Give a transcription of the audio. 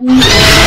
Yeah.